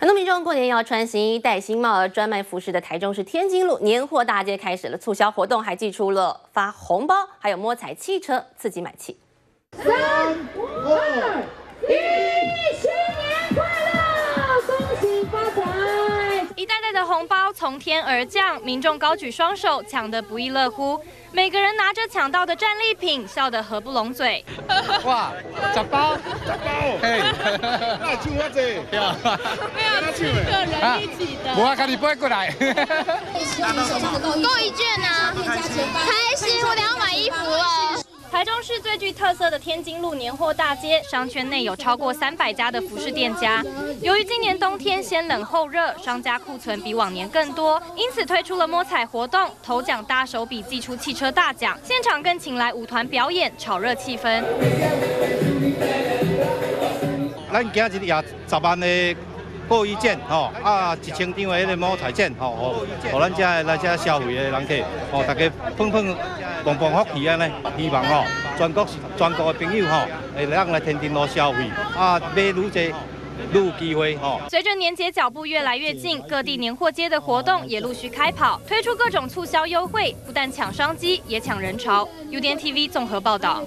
很多民众过年要穿新衣、戴新帽，而专卖服饰的台中市天津路年货大街开始了促销活动，还寄出了发红包，还有摸彩汽车，刺激买气。三一袋袋的红包从天而降，民众高举双手，抢得不亦乐乎。每个人拿着抢到的战利品，笑得合不拢嘴。哇，十包，十包，嘿，那抢我这，没有，四个人一起的。我赶紧背过来。够一卷啊！开心，我要买衣服了。是最具特色的天津路年货大街，商圈内有超过三百家的服饰店家。由于今年冬天先冷后热，商家库存比往年更多，因此推出了摸彩活动，头奖大手笔寄出汽车大奖，现场更请来舞团表演，炒热气氛。咱今日也十万的购一件，吼啊一千张的迄个摸彩券，吼哦，互咱这来遮消费的人客，哦大家碰碰。碰碰福气啊！呢，希望吼全国全国的朋友吼，会让来天津路消费啊，买愈多愈有机会吼。随着年节脚步越来越近，各地年货街的活动也陆续开跑，推出各种促销优惠，不但抢商机，也抢人潮。UDN TV 综合报道。